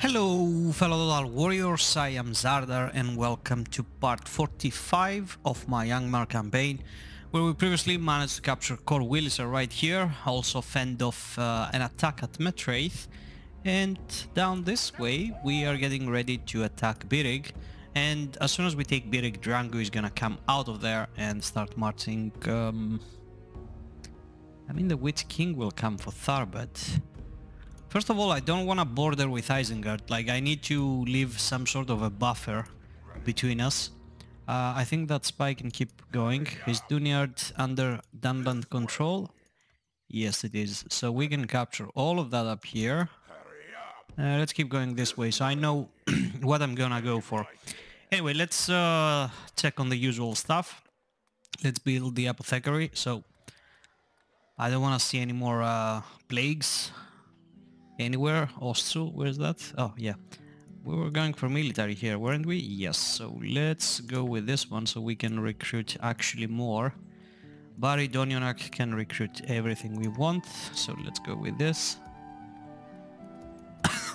Hello fellow Total Warriors, I am Zardar and welcome to part 45 of my Angmar campaign where we previously managed to capture Core Williser right here, also fend off uh, an attack at Metraith and down this way we are getting ready to attack Birig. And as soon as we take Birig, Drangu is gonna come out of there and start marching um, I mean the Witch King will come for Thar but First of all, I don't want to border with Isengard. Like, I need to leave some sort of a buffer between us. Uh, I think that spy can keep going. Is Dunyard under Dunland control? Yes, it is. So we can capture all of that up here. Uh, let's keep going this way, so I know what I'm gonna go for. Anyway, let's uh, check on the usual stuff. Let's build the apothecary. So I don't want to see any more uh, plagues anywhere. Ostro, where's that? Oh, yeah. We were going for military here, weren't we? Yes, so let's go with this one so we can recruit actually more. Barry Donionak can recruit everything we want, so let's go with this.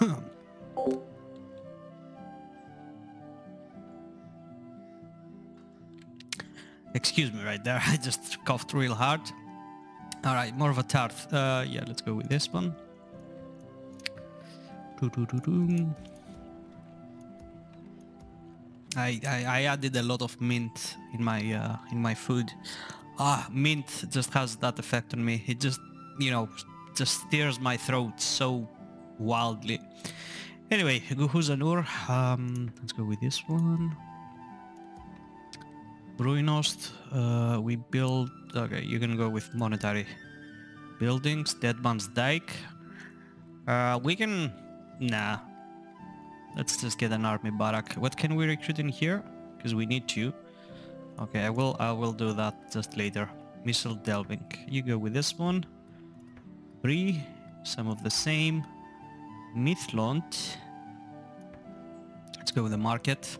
Excuse me right there, I just coughed real hard. Alright, more of a Tarth. Uh, yeah, let's go with this one. I, I, I added a lot of mint in my uh, in my food. Ah, mint just has that effect on me. It just you know just steers my throat so wildly. Anyway, Guhuzanur. Um, let's go with this one. Bruinost. Uh, we build. Okay, you can go with monetary buildings. Deadman's Dyke. Uh, we can Nah. Let's just get an army barrack. What can we recruit in here? Because we need to. Okay, I will I will do that just later. Missile delving. You go with this one. Three. some of the same. Mithlont. Let's go with the market.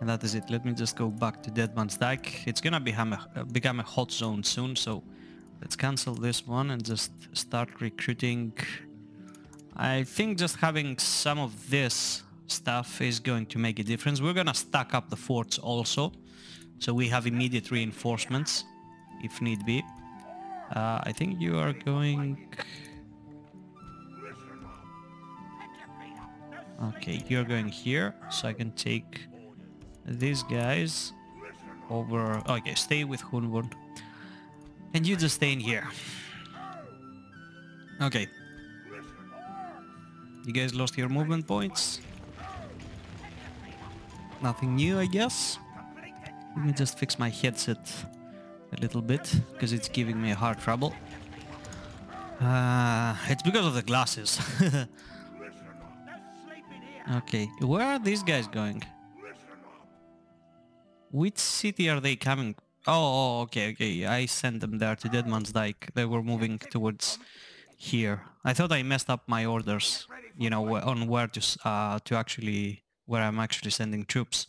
And that is it. Let me just go back to Deadman's Dyke. It's gonna become a, uh, become a hot zone soon, so let's cancel this one and just start recruiting I think just having some of this stuff is going to make a difference. We're gonna stack up the forts also, so we have immediate reinforcements if need be. Uh, I think you are going... Okay, you're going here, so I can take these guys over... Okay, stay with Hunward. And you just stay in here. Okay, you guys lost your movement points. Nothing new, I guess. Let me just fix my headset a little bit, because it's giving me a hard trouble. Uh, it's because of the glasses. okay, where are these guys going? Which city are they coming? Oh, oh, okay, okay. I sent them there to Deadman's Dyke. They were moving towards here. I thought I messed up my orders, you know, on where to uh, to actually where I'm actually sending troops.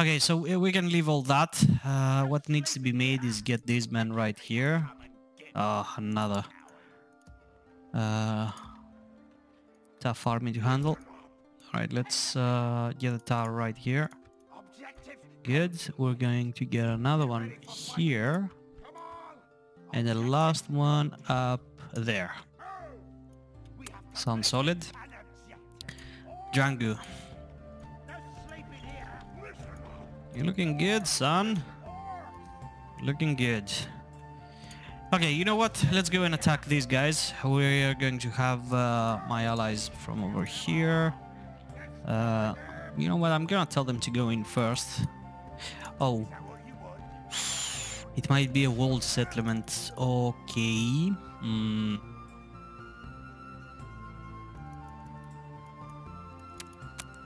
Okay, so we can leave all that. Uh, what needs to be made is get these men right here. Uh, another uh, tough army to handle. All right, let's uh, get a tower right here. Good. We're going to get another one here. And the last one up there. Sounds solid. Drangu. You're looking good, son. Looking good. Okay, you know what? Let's go and attack these guys. We are going to have uh, my allies from over here. Uh, you know what? I'm gonna tell them to go in first. Oh. It might be a walled settlement. Okay. Hmm.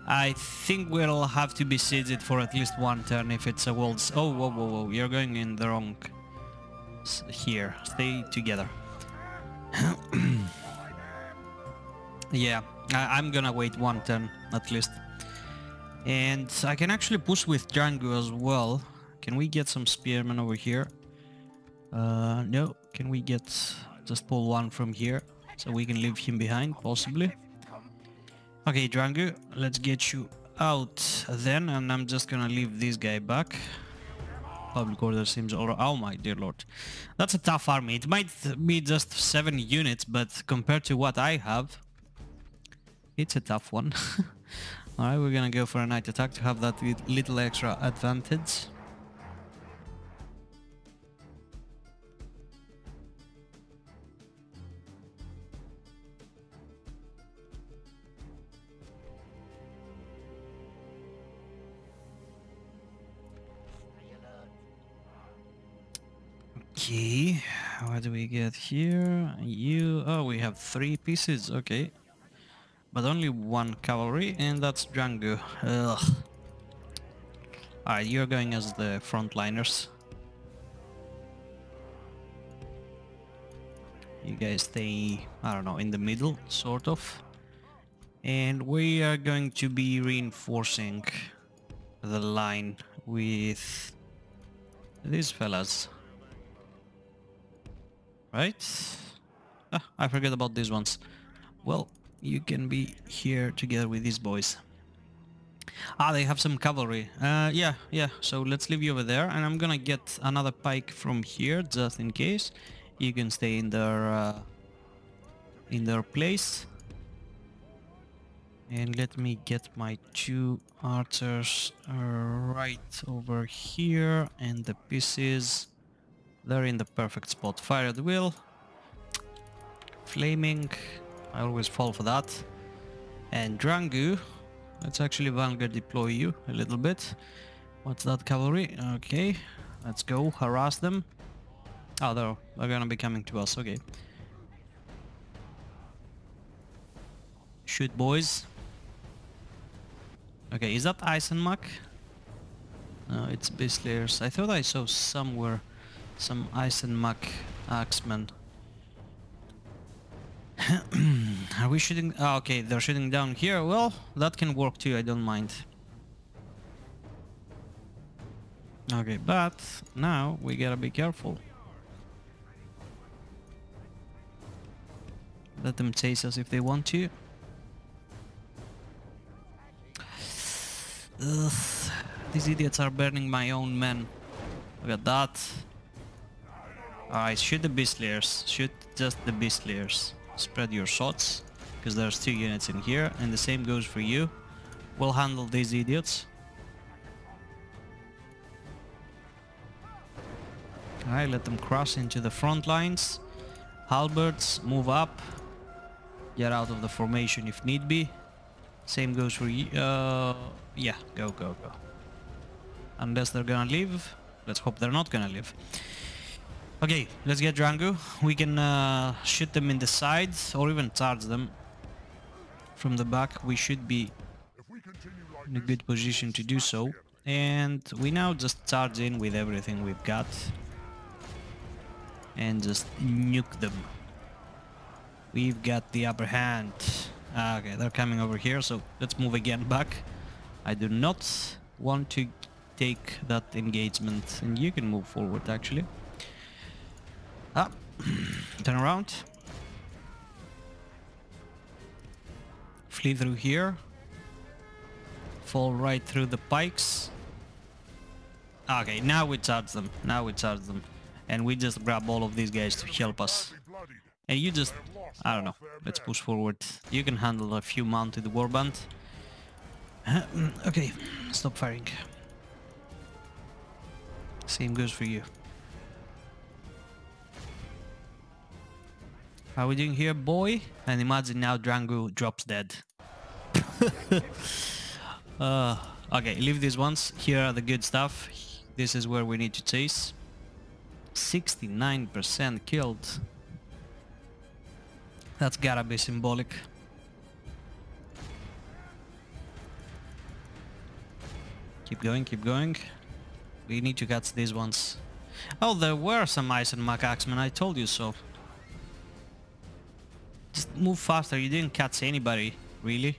I think we'll have to besiege it for at least one turn if it's a world. Oh, whoa, whoa, whoa! You're going in the wrong. S here, stay together. yeah, I am gonna wait one turn at least, and I can actually push with Drangu as well. Can we get some spearmen over here? Uh, no. Can we get just pull one from here so we can leave him behind, possibly? Okay, Drangu, let's get you out then, and I'm just gonna leave this guy back. Public order seems all. Oh my dear lord, that's a tough army. It might be just seven units, but compared to what I have, it's a tough one. Alright, we're gonna go for a night attack to have that little extra advantage. Okay, what do we get here? You, oh, we have three pieces, okay. But only one cavalry, and that's Drangu. Ugh. Alright, you're going as the frontliners. You guys stay, I don't know, in the middle, sort of. And we are going to be reinforcing the line with these fellas. Right? Ah, I forget about these ones. Well, you can be here together with these boys. Ah, they have some cavalry. Uh, yeah, yeah, so let's leave you over there and I'm gonna get another pike from here just in case. You can stay in their, uh, in their place. And let me get my two archers uh, right over here and the pieces they're in the perfect spot. Fire at will. Flaming. I always fall for that. And Drangu. Let's actually Vanguard deploy you a little bit. What's that cavalry? Okay. Let's go. Harass them. Oh, they're, they're gonna be coming to us. Okay. Shoot, boys. Okay, is that Eisenmach? No, it's Beastlayers. I thought I saw somewhere some Eisenmach uh, axemen. Are we shooting? Oh, okay, they're shooting down here. Well, that can work too, I don't mind. Okay, but now we gotta be careful. Let them chase us if they want to. Ugh, these idiots are burning my own men. Look at that. Alright, shoot the Beastlayers. Shoot just the Beastlayers. Spread your shots, because there's two units in here, and the same goes for you. We'll handle these idiots. Alright, let them cross into the front lines. Halberds, move up. Get out of the formation if need be. Same goes for you. Uh, yeah, go, go, go. Unless they're gonna leave. Let's hope they're not gonna leave. Okay, let's get Drangu. We can uh, shoot them in the sides or even charge them from the back. We should be in a good position to do so. And we now just charge in with everything we've got and just nuke them. We've got the upper hand. Ah, okay, they're coming over here, so let's move again back. I do not want to take that engagement, and you can move forward actually. Ah, turn around. Flee through here. Fall right through the pikes. Okay, now we charge them. Now we charge them. And we just grab all of these guys to help us. And you just... I don't know. Let's push forward. You can handle a few mounted warband. okay, stop firing. Same goes for you. How are we doing here, boy? And imagine now Drangu drops dead. uh, okay, leave these ones. Here are the good stuff. This is where we need to chase. 69% killed. That's gotta be symbolic. Keep going, keep going. We need to catch these ones. Oh, there were some Eisenmach axemen, I told you so. Just move faster, you didn't catch anybody, really.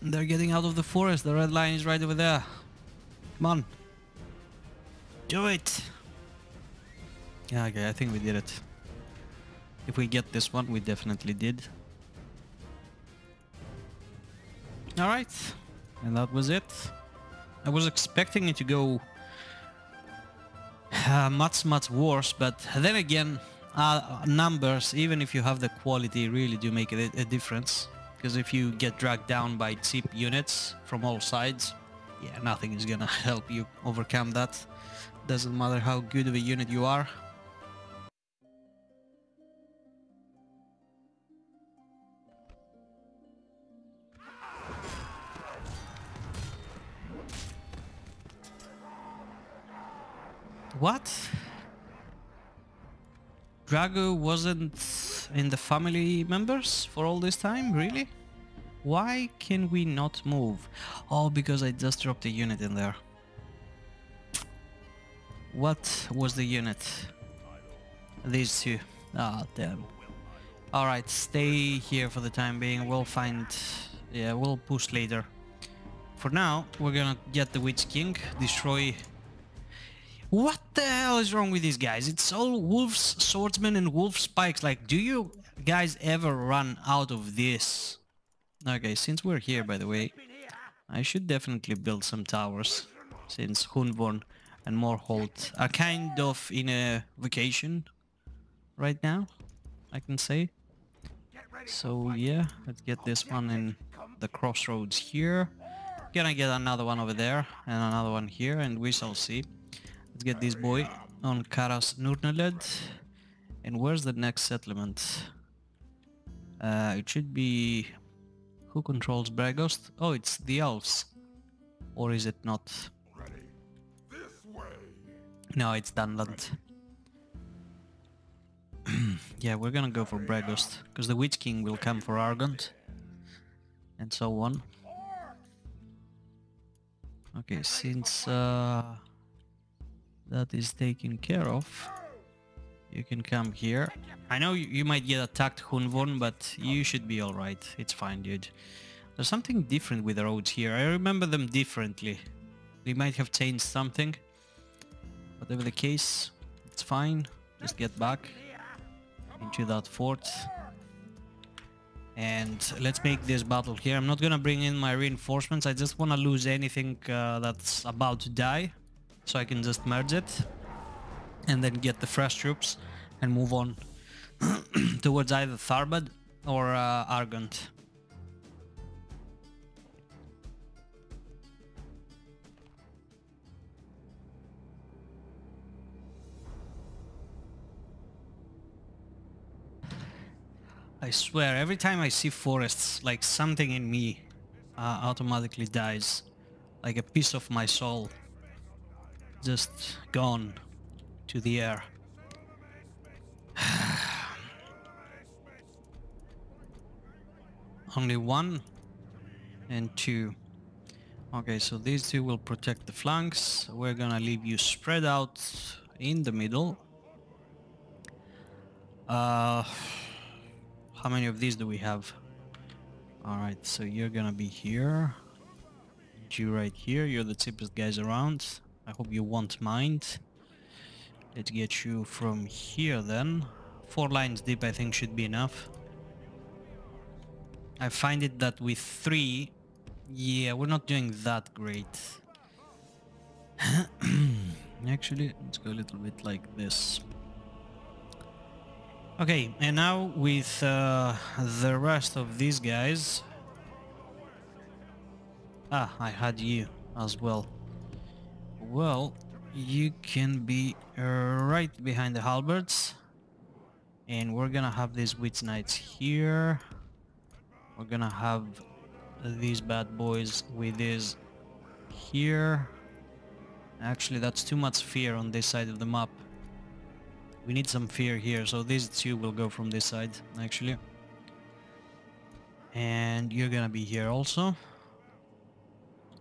They're getting out of the forest, the red line is right over there. Come on. Do it! Yeah, okay, I think we did it. If we get this one, we definitely did. Alright, and that was it. I was expecting it to go uh, much, much worse, but then again, uh, numbers, even if you have the quality, really do make a, a difference. Because if you get dragged down by cheap units from all sides, yeah, nothing is gonna help you overcome that. Doesn't matter how good of a unit you are. What? Drangu wasn't in the family members for all this time? Really? Why can we not move? Oh, because I just dropped a unit in there. What was the unit? These two. Ah, oh, damn. Alright, stay here for the time being. We'll find... Yeah, we'll push later. For now, we're gonna get the Witch King, destroy what the hell is wrong with these guys? It's all wolves, swordsmen and wolf spikes. Like, do you guys ever run out of this? Okay, since we're here, by the way, I should definitely build some towers. Since Hunvorn and Morholt are kind of in a vacation right now, I can say. So yeah, let's get this one in the crossroads here. Gonna get another one over there and another one here and we shall see. Let's get this boy on Karas Nurneled. And where's the next settlement? Uh, it should be... Who controls Bragost? Oh, it's the elves. Or is it not? No, it's Dunland. yeah, we're gonna go for Bragost, because the Witch King will come for Argont. And so on. Okay, since... Uh, that is taken care of. You can come here. I know you, might get attacked Hunvorn, but you should be alright. It's fine, dude. There's something different with the roads here. I remember them differently. They might have changed something. Whatever the case, it's fine. Just get back into that fort. And let's make this battle here. I'm not gonna bring in my reinforcements. I just wanna lose anything uh, that's about to die so I can just merge it and then get the fresh troops and move on towards either Tharbad or uh, Argont. I swear, every time I see forests, like something in me uh, automatically dies. Like a piece of my soul just gone to the air. Only one and two. Okay, so these two will protect the flanks. We're gonna leave you spread out in the middle. Uh, how many of these do we have? Alright, so you're gonna be here. You right here, you're the cheapest guys around. I hope you won't mind. Let's get you from here then. Four lines deep I think should be enough. I find it that with three, yeah, we're not doing that great. Actually, let's go a little bit like this. Okay, and now with uh, the rest of these guys... Ah, I had you as well. Well, you can be uh, right behind the halberds. And we're gonna have these witch knights here. We're gonna have these bad boys with this here. Actually, that's too much fear on this side of the map. We need some fear here, so these two will go from this side, actually. And you're gonna be here also.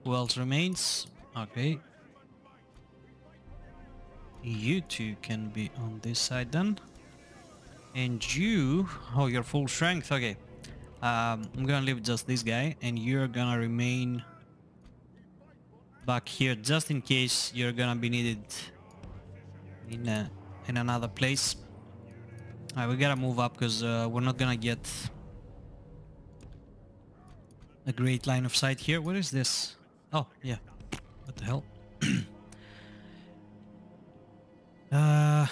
Who else remains? Okay, you two can be on this side then. And you... Oh, you're full strength. Okay. Um, I'm gonna leave just this guy and you're gonna remain back here just in case you're gonna be needed in a, in another place. We gotta move up because uh, we're not gonna get a great line of sight here. What is this? Oh, yeah. What the hell? uh...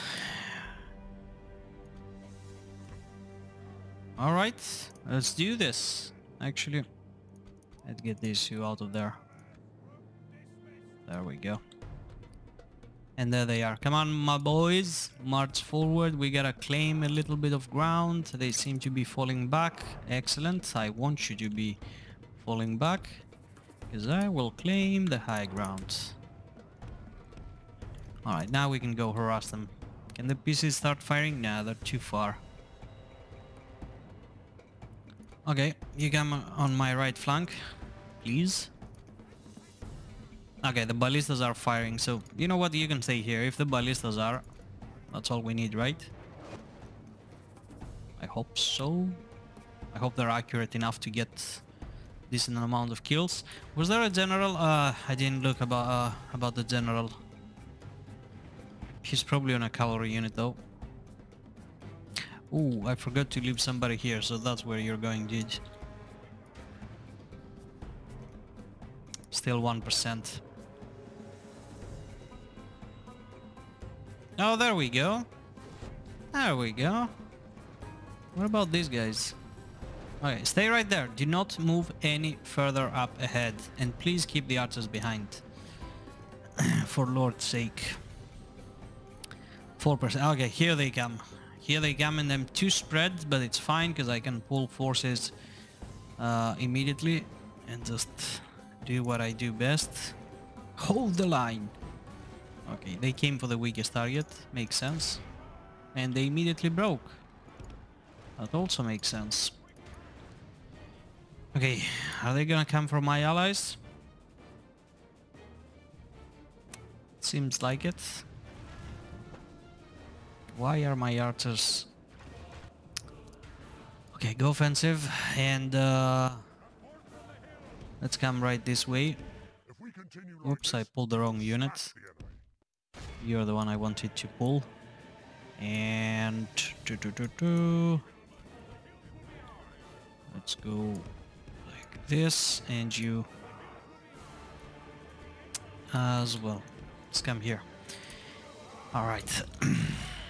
Alright, let's do this. Actually, let's get these two out of there. There we go. And there they are. Come on, my boys. March forward. We gotta claim a little bit of ground. They seem to be falling back. Excellent. I want you to be falling back. Because I will claim the high ground. Alright, now we can go harass them. Can the pieces start firing? Nah, they're too far. Okay, you come on my right flank, please. Okay, the ballistas are firing, so you know what you can say here. If the ballistas are, that's all we need, right? I hope so. I hope they're accurate enough to get decent amount of kills. Was there a general? Uh, I didn't look about uh, about the general. He's probably on a cavalry unit though. Ooh, I forgot to leave somebody here, so that's where you're going, dude. Still 1%. Oh, there we go. There we go. What about these guys? Okay, stay right there. Do not move any further up ahead. And please keep the archers behind. For Lord's sake. 4%. Okay, here they come. Here they come in them two spreads, but it's fine because I can pull forces uh, immediately and just do what I do best. Hold the line. Okay, they came for the weakest target, makes sense. And they immediately broke. That also makes sense. Okay, are they gonna come for my allies? Seems like it. Why are my archers... Okay, go offensive and uh, let's come right this way. Oops, I pulled the wrong unit. You're the one I wanted to pull. And... Doo -doo -doo let's go like this and you as well. Let's come here. Alright.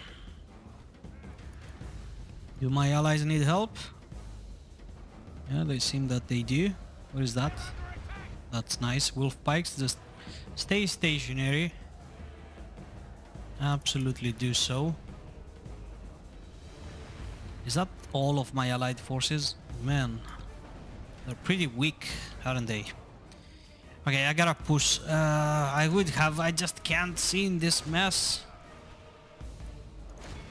Do my allies need help? Yeah, they seem that they do. What is that? That's nice. Wolf pikes, just stay stationary. Absolutely do so. Is that all of my allied forces? Man, they're pretty weak, aren't they? Okay, I gotta push. Uh, I would have, I just can't see in this mess.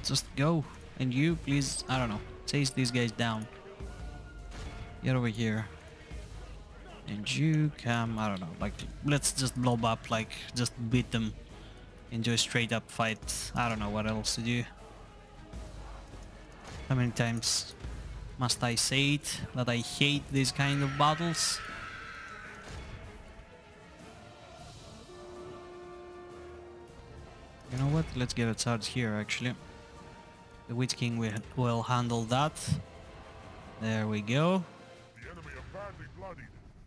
Just go. And you, please, I don't know, chase these guys down. Get over here. And you come, I don't know, like, let's just blow up, like, just beat them. Enjoy straight up fight. I don't know what else to do. How many times must I say it, that I hate these kind of battles? You know what, let's get a charge here actually. The Witch King will, will handle that. There we go.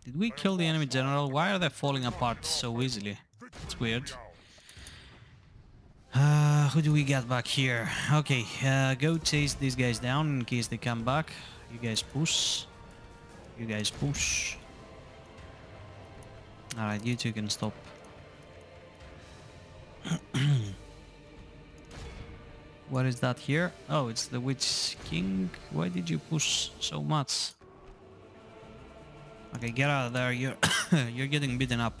Did we kill the enemy general? Why are they falling apart so easily? It's weird. Uh, who do we get back here? Okay, uh, go chase these guys down in case they come back. You guys push. You guys push. Alright, you two can stop. What is that here? Oh, it's the Witch King. Why did you push so much? Okay, get out of there. You're you're getting beaten up.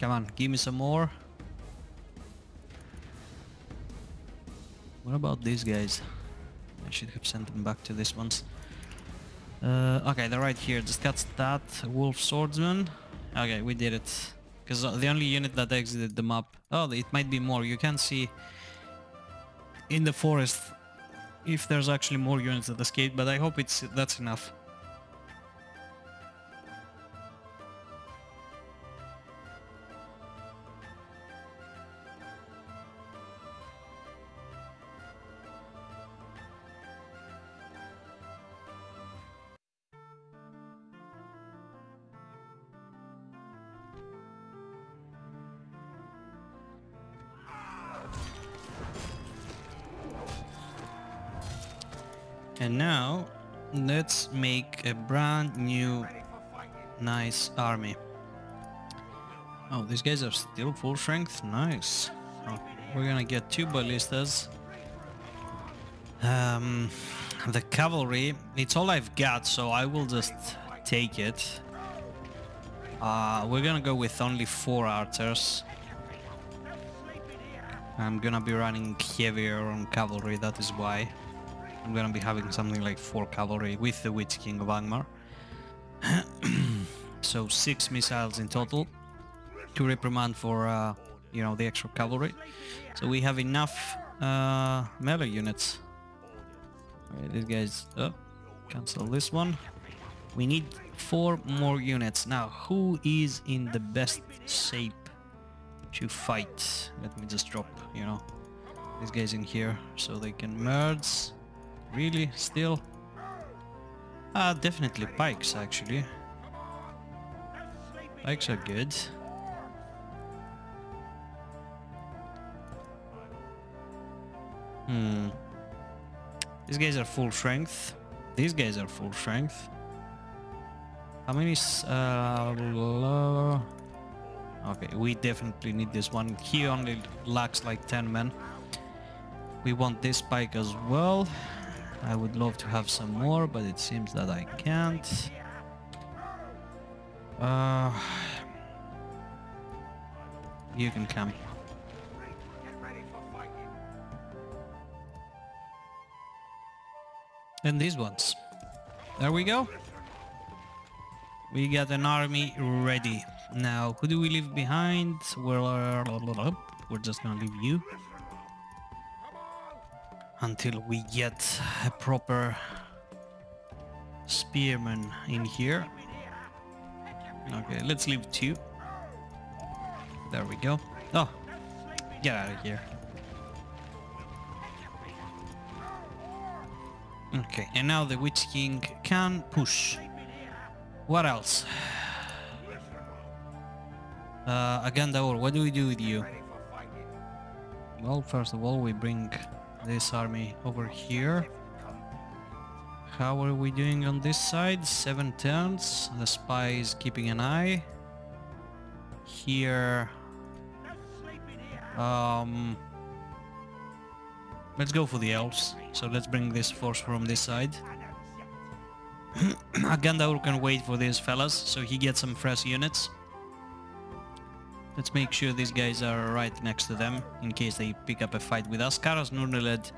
Come on, give me some more. What about these guys? I should have sent them back to this ones. Uh, okay, they're right here. Just got that wolf swordsman. Okay, we did it. Because uh, the only unit that exited the map... Oh, it might be more. You can see in the forest if there's actually more units that escaped, but I hope it's that's enough. Let's make a brand new nice army. Oh, these guys are still full strength? Nice. Oh, we're gonna get two ballistas. Um, the cavalry, it's all I've got, so I will just take it. Uh, we're gonna go with only four archers. I'm gonna be running heavier on cavalry, that is why. I'm gonna be having something like 4 cavalry with the Witch King of Angmar. so 6 missiles in total to reprimand for, uh, you know, the extra cavalry. So we have enough uh, melee units. Right, these guys... Oh, cancel this one. We need 4 more units. Now, who is in the best shape to fight. Let me just drop, you know, these guys in here so they can merge. Really? Still? Ah, uh, definitely pikes actually. Pikes are good. Hmm. These guys are full strength. These guys are full strength. How many? Uh, Okay, we definitely need this one. He only lacks like 10 men. We want this spike as well. I would love to have some more, but it seems that I can't. Uh, you can come. And these ones. There we go. We got an army ready. Now, who do we leave behind? We're, we're just gonna leave you. Until we get a proper spearman in here. Okay, let's leave two. There we go. Oh, get out of here. Okay, and now the Witch King can push. What else? Uh, Agandaur, what do we do with you? Well, first of all, we bring this army over here. How are we doing on this side? Seven turns. The spy is keeping an eye. Here... Um... Let's go for the elves. So let's bring this force from this side. Agandaur can wait for these fellas, so he gets some fresh units. Let's make sure these guys are right next to them in case they pick up a fight with us. Karas Nurneled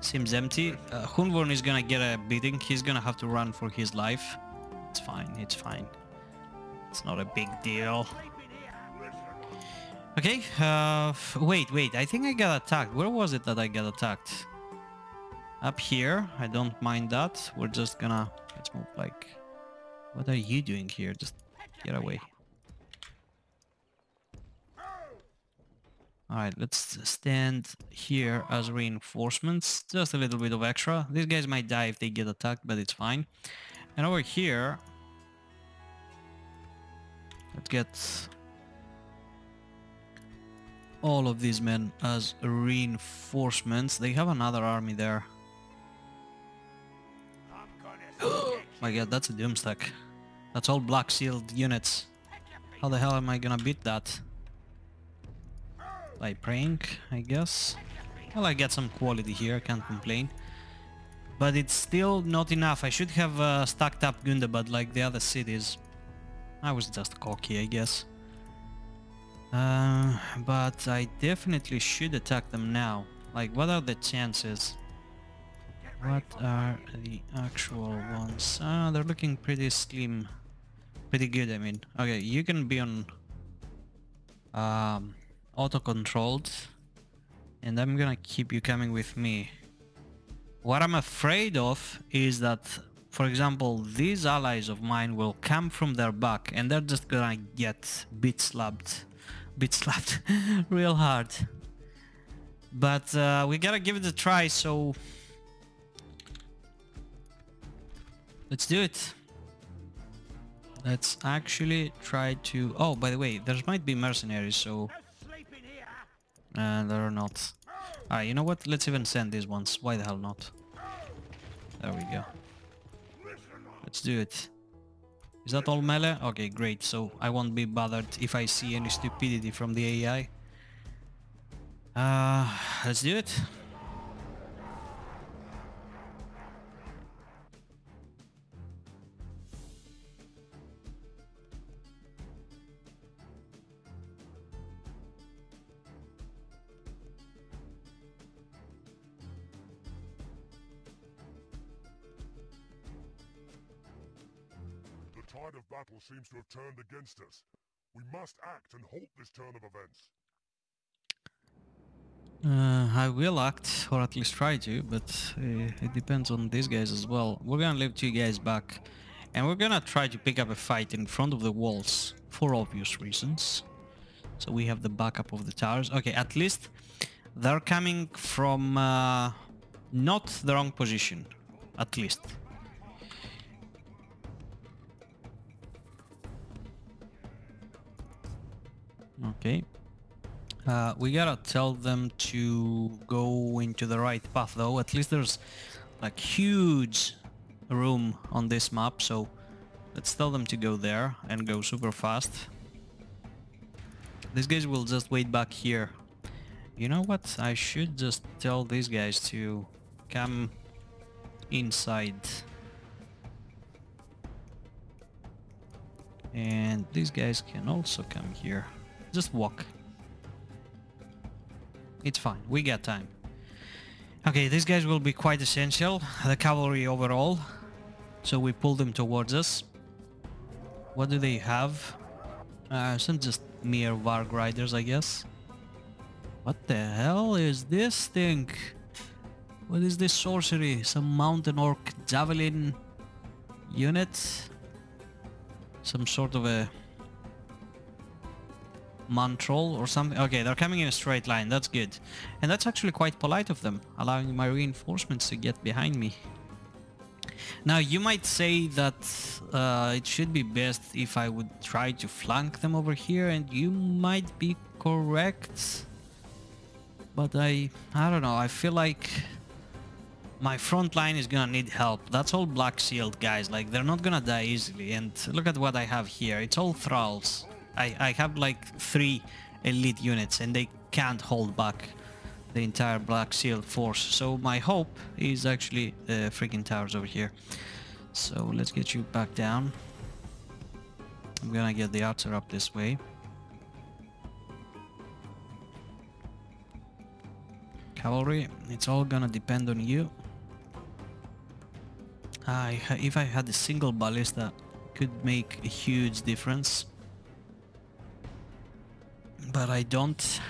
seems empty. Uh, Hunvorn is gonna get a beating. He's gonna have to run for his life. It's fine, it's fine. It's not a big deal. Okay, uh, wait, wait, I think I got attacked. Where was it that I got attacked? Up here, I don't mind that. We're just gonna, let's move like, what are you doing here? Just get away. Alright, let's stand here as reinforcements. Just a little bit of extra. These guys might die if they get attacked, but it's fine. And over here... Let's get all of these men as reinforcements. They have another army there. My god, that's a doomstack. That's all black sealed units. How the hell am I gonna beat that? By praying, I guess. Well, I get some quality here, can't complain. But it's still not enough. I should have uh, stacked up Gundabad like the other cities. I was just cocky, I guess. Uh, but I definitely should attack them now. Like, what are the chances? What are the actual ones? Ah, they're looking pretty slim. Pretty good, I mean. Okay, you can be on... Um, auto-controlled and I'm gonna keep you coming with me. What I'm afraid of is that, for example, these allies of mine will come from their back and they're just gonna get bit slapped, bit slapped real hard. But uh, we gotta give it a try, so let's do it. Let's actually try to... Oh, by the way, there might be mercenaries, so uh, there are not. Ah, you know what? Let's even send these ones. Why the hell not? There we go. Let's do it. Is that all melee? Okay, great. So I won't be bothered if I see any stupidity from the AI. Uh, let's do it. Battle seems to have turned against us. We must act and halt this turn of events. Uh, I will act, or at least try to, but uh, it depends on these guys as well. We're gonna leave two guys back, and we're gonna try to pick up a fight in front of the walls, for obvious reasons. So we have the backup of the towers. Okay, at least they're coming from uh, not the wrong position, at least. Okay. Uh, we gotta tell them to go into the right path though. At least there's like huge room on this map, so let's tell them to go there and go super fast. These guys will just wait back here. You know what? I should just tell these guys to come inside. And these guys can also come here. Just walk. It's fine. We got time. Okay, these guys will be quite essential. The cavalry overall. So we pull them towards us. What do they have? Uh, some just mere Varg riders, I guess. What the hell is this thing? What is this sorcery? Some mountain orc javelin unit? Some sort of a Mantrol or something. Okay, they're coming in a straight line. That's good. And that's actually quite polite of them, allowing my reinforcements to get behind me. Now, you might say that uh, it should be best if I would try to flank them over here, and you might be correct. But I, I don't know, I feel like my front line is gonna need help. That's all Black Shield guys, like they're not gonna die easily. And look at what I have here, it's all Thralls. I, I have like three elite units and they can't hold back the entire Black Seal force. So my hope is actually the freaking towers over here. So let's get you back down. I'm gonna get the archer up this way. Cavalry, it's all gonna depend on you. I, if I had a single ballista, could make a huge difference but I don't.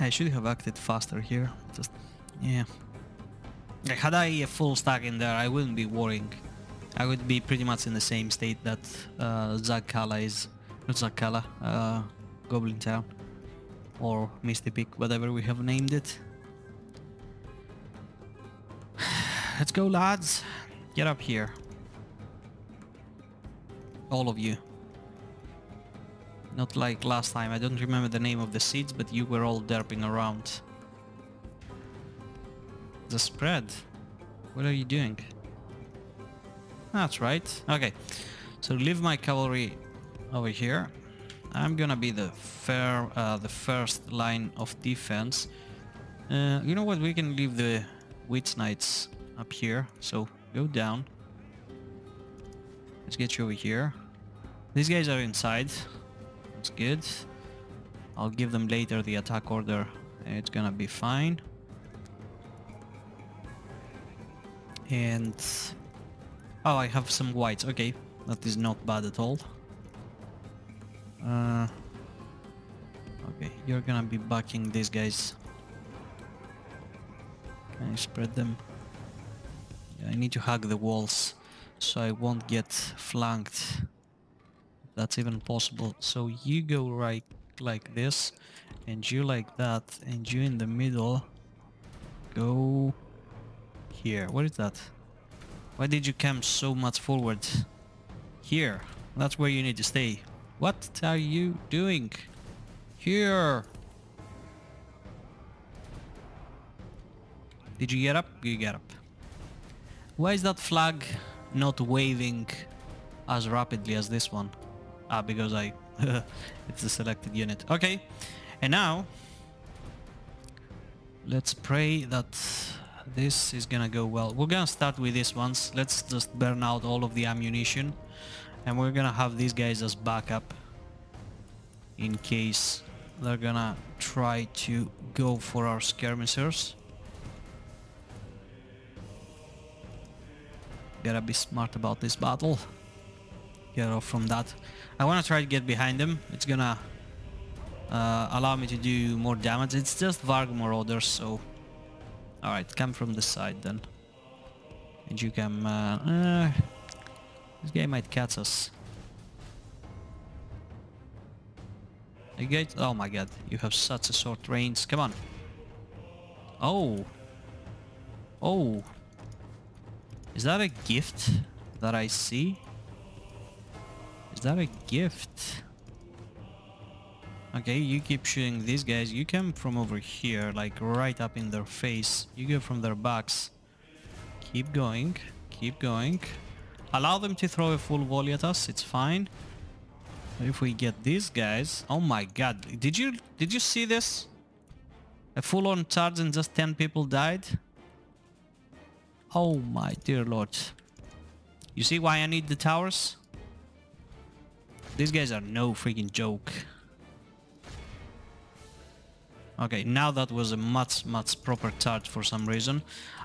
I should have acted faster here. Just, yeah. Like, had I a full stack in there, I wouldn't be worrying. I would be pretty much in the same state that uh, Zaggala is. Not Zaggala, uh, Goblin Town. Or Misty Peak, whatever we have named it. Let's go, lads. Get up here all of you. Not like last time, I don't remember the name of the seeds, but you were all derping around. The spread? What are you doing? That's right. Okay, so leave my cavalry over here. I'm gonna be the fair, uh, the first line of defense. Uh, you know what? We can leave the Witch Knights up here. So go down. Let's get you over here. These guys are inside. That's good. I'll give them later the attack order. It's gonna be fine. And... Oh, I have some whites. Okay, that is not bad at all. Uh, okay, you're gonna be backing these guys. Can I spread them? Yeah, I need to hug the walls so I won't get flanked. That's even possible. So you go right like this and you like that and you in the middle go here. What is that? Why did you come so much forward? Here. That's where you need to stay. What are you doing? Here. Did you get up? You get up. Why is that flag not waving as rapidly as this one? Ah, because I... it's the selected unit. Okay, and now... Let's pray that this is gonna go well. We're gonna start with these ones. Let's just burn out all of the ammunition. And we're gonna have these guys as backup. In case they're gonna try to go for our skirmishers. Gotta be smart about this battle. Get off from that. I wanna try to get behind them. It's gonna uh, allow me to do more damage. It's just Varg Marauders, so... Alright, come from the side then. And you can... Uh, uh, this guy might catch us. You guys... Oh my god, you have such a short range. Come on. Oh. Oh. Is that a gift that I see? Is that a gift? Okay, you keep shooting these guys. You come from over here, like right up in their face. You go from their backs. Keep going. Keep going. Allow them to throw a full volley at us. It's fine. If we get these guys... Oh my god. Did you did you see this? A full-on charge and just 10 people died? Oh my dear lord. You see why I need the towers? These guys are no freaking joke. Okay, now that was a much, much proper charge for some reason.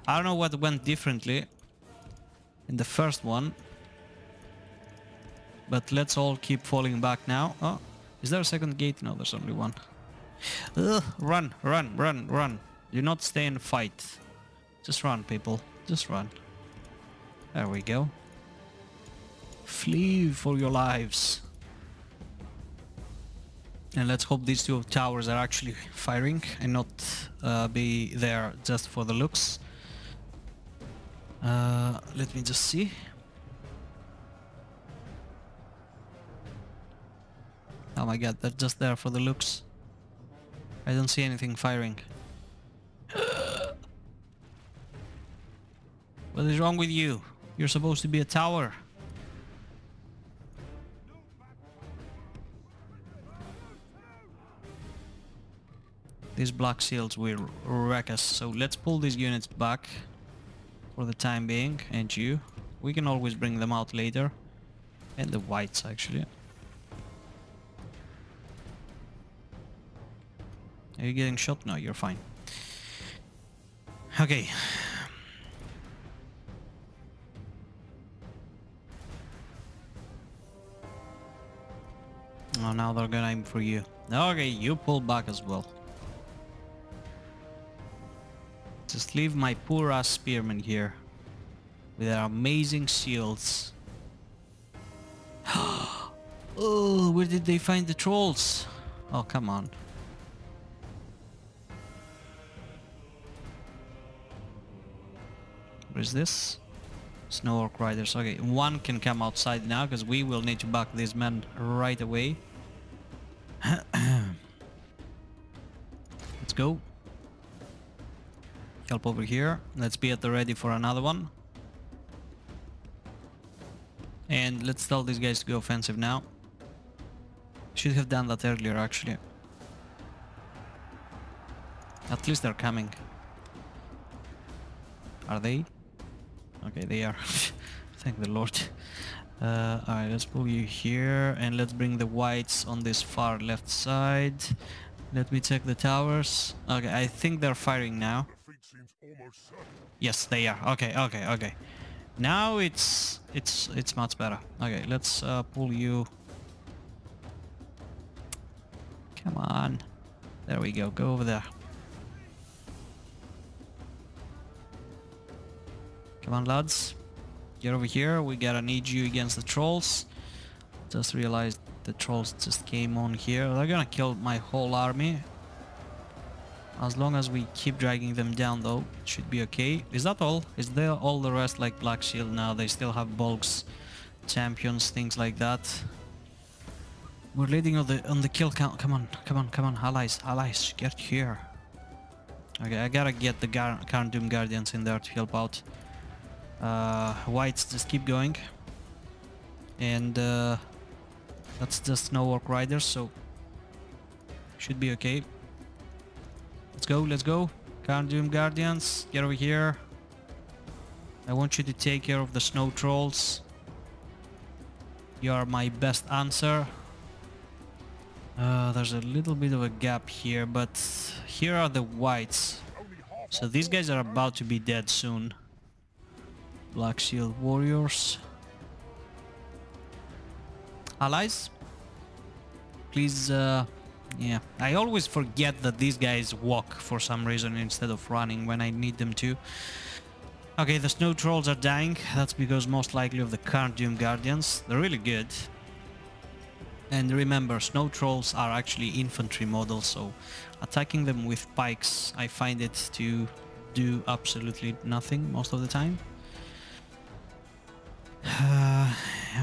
I don't know what went differently in the first one. But let's all keep falling back now. Oh, is there a second gate? No, there's only one. Ugh, run, run, run, run. Do not stay and fight. Just run, people. Just run. There we go. Flee for your lives. And let's hope these two towers are actually firing and not uh, be there just for the looks. Uh, let me just see. Oh my god, they're just there for the looks. I don't see anything firing. What is wrong with you? You're supposed to be a tower. These Black Shields will wreck us, so let's pull these units back for the time being, and you. We can always bring them out later. And the whites, actually. Are you getting shot? No, you're fine. Okay. Oh, now they're gonna aim for you. Okay, you pull back as well. Just leave my poor ass spearmen here. With their amazing shields. oh, where did they find the trolls? Oh, come on. What is this? Snow Orc Riders. Okay, one can come outside now because we will need to back these men right away. Go. Help over here. Let's be at the ready for another one. And let's tell these guys to go offensive now. Should have done that earlier actually. At least they're coming. Are they? Okay, they are. Thank the lord. Uh, Alright, let's pull you here and let's bring the whites on this far left side. Let me check the towers. Okay, I think they're firing now. Yes, they are. Okay, okay, okay. Now it's it's it's much better. Okay, let's uh, pull you. Come on. There we go. Go over there. Come on, lads. Get over here. We gotta need you against the trolls. Just realized the trolls just came on here. They're gonna kill my whole army. As long as we keep dragging them down though, it should be okay. Is that all? Is there all the rest like Black Shield now? They still have bulks, champions, things like that. We're leading on the on the kill count. Come on, come on, come on, allies, allies, get here. Okay, I gotta get the Carn Dûm Guardians in there to help out. Uh, whites just keep going. And uh, that's no Orc Riders, so should be okay. Let's go, let's go. Carn Dûm Guardians, get over here. I want you to take care of the snow trolls. You are my best answer. Uh, there's a little bit of a gap here, but here are the whites. So these guys are about to be dead soon. Black Shield Warriors. Allies? Please, uh, yeah. I always forget that these guys walk for some reason instead of running when I need them to. Okay, the snow trolls are dying. That's because most likely of the Carn Dûm Guardians. They're really good. And remember, snow trolls are actually infantry models, so attacking them with pikes, I find it to do absolutely nothing most of the time. Uh,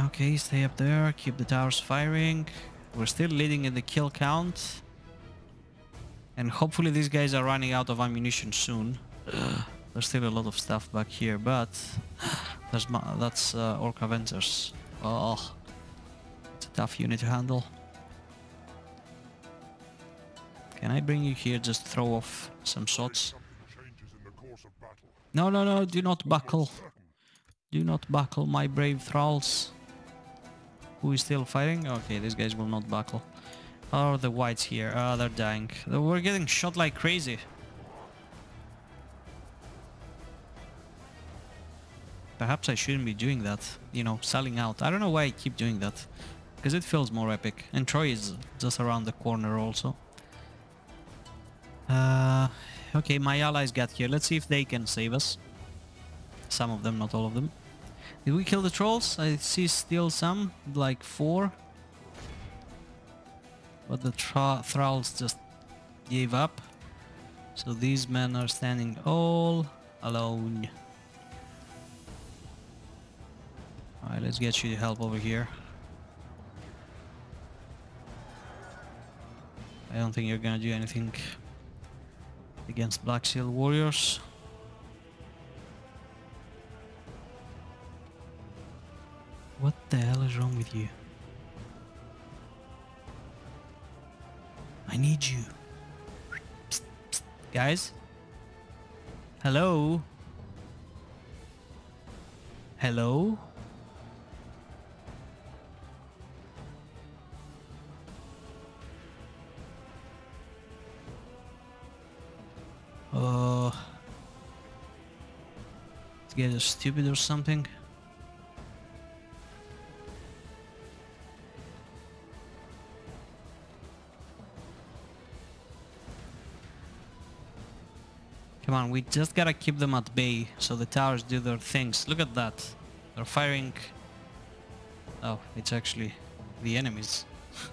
okay, stay up there, keep the towers firing. We're still leading in the kill count. And hopefully these guys are running out of ammunition soon. There's still a lot of stuff back here, but there's that's uh, Orc Avengers. Oh, it's a tough unit to handle. Can I bring you here just throw off some shots? No, no, no, do not buckle. Do not buckle, my brave thralls. Who is still fighting? Okay, these guys will not buckle. Oh, the whites here. Oh, they're dying. We're getting shot like crazy. Perhaps I shouldn't be doing that. You know, selling out. I don't know why I keep doing that. Because it feels more epic. And Troy is just around the corner also. Uh, okay, my allies got here. Let's see if they can save us. Some of them, not all of them. Did we kill the trolls? I see still some, like four. But the thralls just gave up. So these men are standing all alone. Alright, let's get you help over here. I don't think you're gonna do anything against Black Shield Warriors. What the hell is wrong with you? I need you. Psst, psst. Guys? Hello? Hello? Oh. Get a stupid or something. On, we just gotta keep them at bay so the towers do their things. Look at that. They're firing... Oh, it's actually the enemies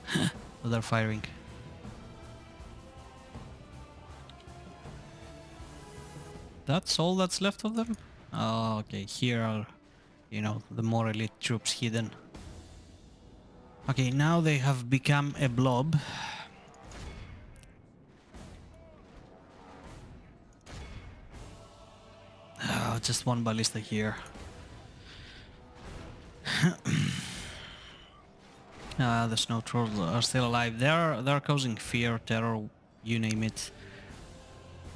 that are firing. That's all that's left of them? Oh, okay, here are, you know, the more elite troops hidden. Okay, now they have become a blob. Just one ballista here. uh, the snow trolls are still alive. They're they're causing fear, terror, you name it.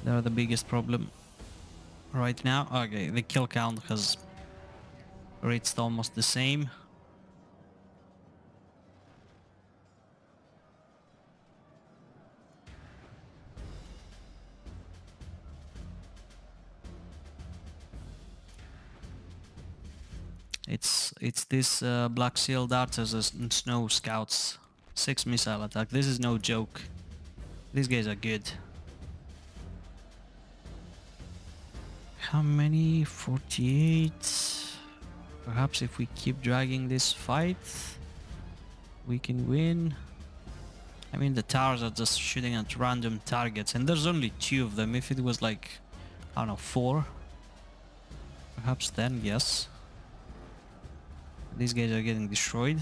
They're the biggest problem right now. Okay, the kill count has reached almost the same. This uh, Black Shield Archers and Snow Scouts. Six missile attack. This is no joke. These guys are good. How many? 48. Perhaps if we keep dragging this fight, we can win. I mean, the towers are just shooting at random targets, and there's only two of them. If it was like, I don't know, four, perhaps then, yes. These guys are getting destroyed.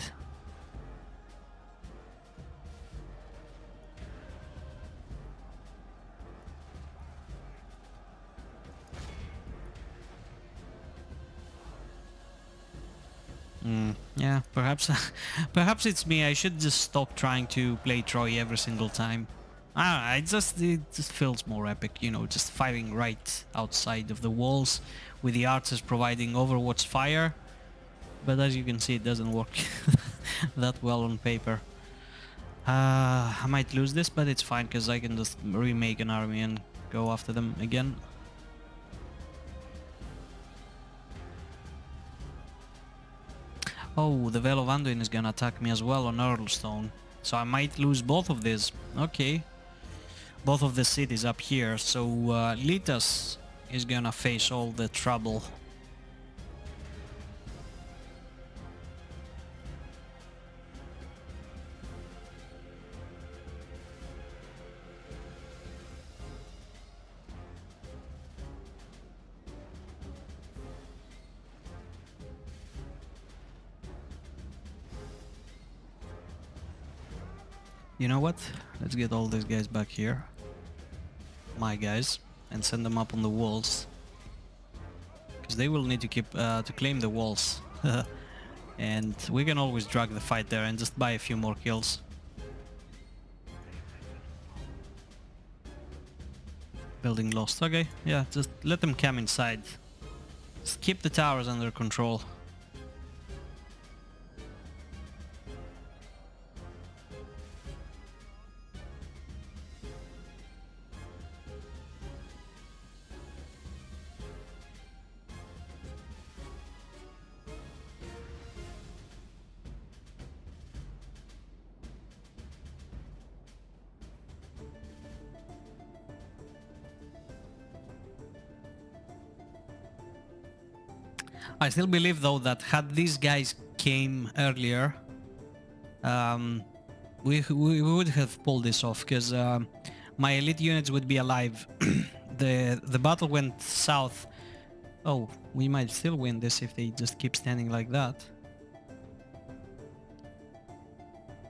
Mm, yeah, perhaps perhaps it's me. I should just stop trying to play Troy every single time. Ah, it just it just feels more epic, you know, just firing right outside of the walls with the archers providing Overwatch fire but as you can see, it doesn't work that well on paper. Uh, I might lose this, but it's fine because I can just remake an army and go after them again. Oh, the Vale of Anduin is gonna attack me as well on Earlstone. So I might lose both of these. Okay. Both of the cities up here. So uh, Litas is gonna face all the trouble. You know what? Let's get all these guys back here. My guys. And send them up on the walls. Because they will need to keep uh, to claim the walls. and we can always drag the fight there and just buy a few more kills. Building lost. Okay, yeah, just let them come inside. Just keep the towers under control. Still believe though that had these guys came earlier, um, we, we would have pulled this off because um, my elite units would be alive. the the battle went south. Oh, we might still win this if they just keep standing like that.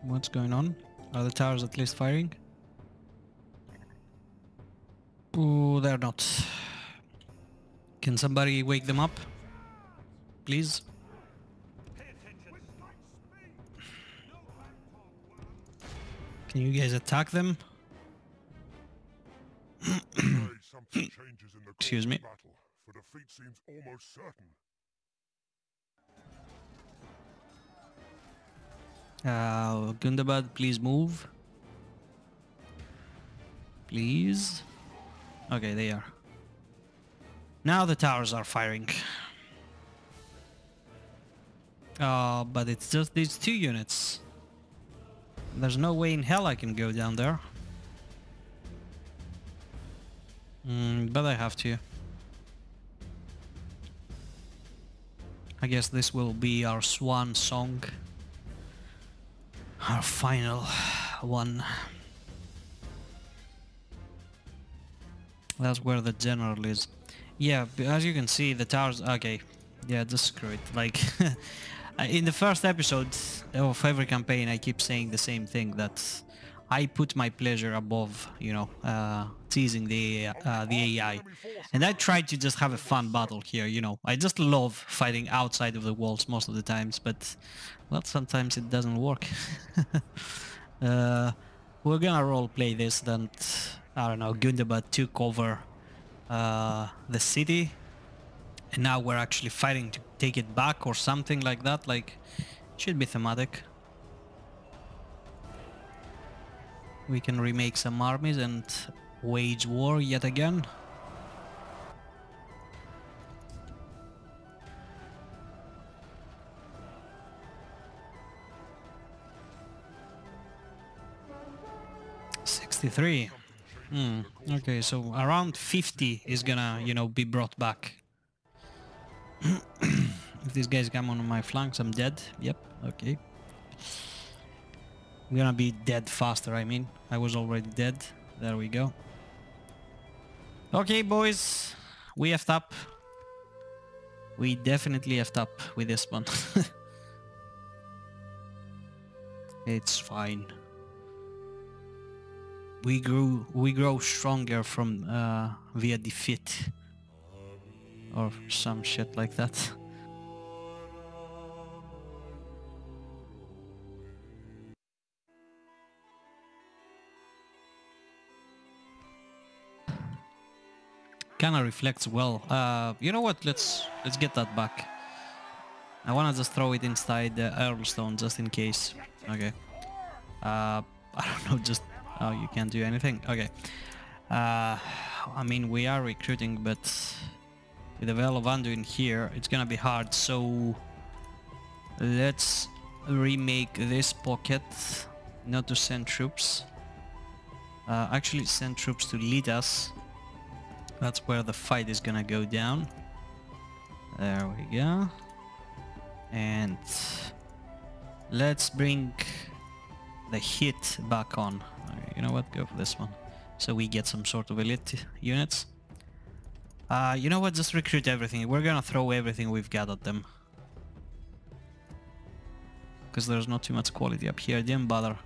What's going on? Are the towers at least firing? Oh, they're not. Can somebody wake them up? Please? Can you guys attack them? Excuse me. Uh, Gundabad, please move. Please. Okay, they are. Now the towers are firing. Uh, but it's just these two units. There's no way in hell I can go down there. Mm, but I have to. I guess this will be our swan song. Our final one. That's where the general is. Yeah, as you can see, the towers... Okay, yeah, just screw it. Like, in the first episode of every campaign I keep saying the same thing that I put my pleasure above, you know, uh, teasing the uh, the AI. And I try to just have a fun battle here, you know. I just love fighting outside of the walls most of the times, but, well, sometimes it doesn't work. uh, we're gonna roleplay this, then, I don't know, Gundabad took over uh, the city and now we're actually fighting to take it back or something like that like should be thematic we can remake some armies and wage war yet again Sixty-three. Hmm. Okay, so around 50 is gonna, you know, be brought back if these guys come on my flanks, I'm dead. Yep, okay. I'm gonna be dead faster, I mean. I was already dead. There we go. Okay, boys. We effed up. We definitely effed up with this one. it's fine. We grew, we grow stronger from uh, via defeat or some shit like that. Kinda reflects well. Uh, you know what? Let's let's get that back. I wanna just throw it inside the Earl Stone just in case. Okay. Uh, I don't know. Just oh, you can't do anything. Okay. Uh, I mean, we are recruiting, but with the Vale of Anduin here, it's gonna be hard, so let's remake this pocket, not to send troops. Uh, actually send troops to lead us. That's where the fight is gonna go down. There we go. And let's bring the hit back on. You know what, go for this one. So we get some sort of elite units. Uh, you know what, just recruit everything. We're gonna throw everything we've got at them. Because there's not too much quality up here, didn't bother.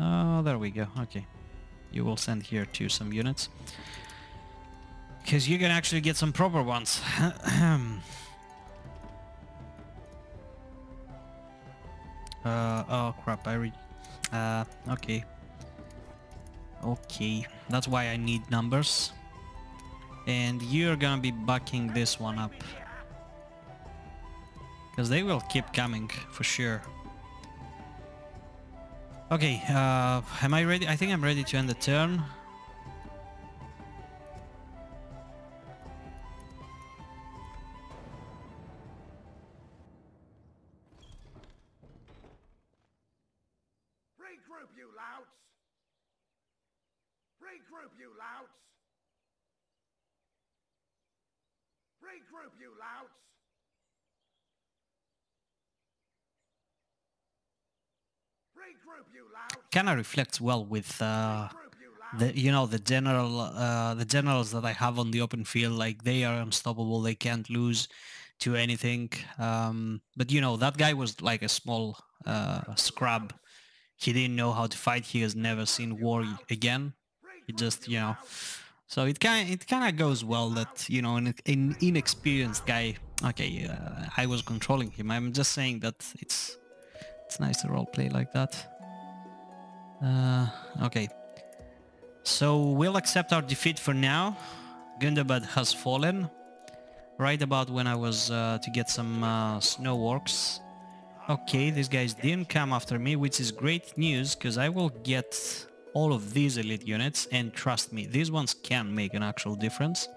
Oh, there we go, okay. You will send here to some units. Because you can actually get some proper ones. Uh, oh crap, I re... Uh, okay. Okay, that's why I need numbers. And you're gonna be backing this one up. Because they will keep coming, for sure. Okay, uh, am I ready? I think I'm ready to end the turn. Regroup, you louts! Regroup, you louts! Kind of reflects well with uh, Regroup, you louts! the you know the general uh, the generals that I have on the open field. Like they are unstoppable. They can't lose to anything. Um, but you know that guy was like a small uh, scrub. He didn't know how to fight. He has never seen war again. He just you know. So it kind it kind of goes well that you know an, an inexperienced guy. Okay, uh, I was controlling him. I'm just saying that it's it's nice to role play like that. Uh, okay. So we'll accept our defeat for now. Gundabad has fallen. Right about when I was uh, to get some uh, snow orcs. Okay, these guys didn't come after me, which is great news, because I will get all of these elite units, and trust me, these ones can make an actual difference.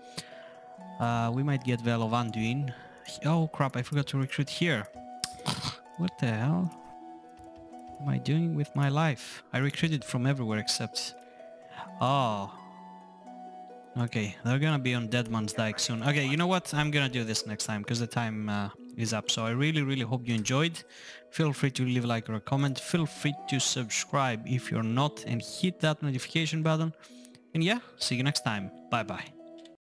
Uh, we might get Vale of Anduin. Oh crap, I forgot to recruit here. what the hell? am I doing with my life? I recruited from everywhere except... Oh. Okay, they're gonna be on Dead Man's Dyke soon. Okay, you know what? I'm gonna do this next time because the time uh, is up. So I really, really hope you enjoyed. Feel free to leave a like or a comment. Feel free to subscribe if you're not and hit that notification button. And yeah, see you next time. Bye bye.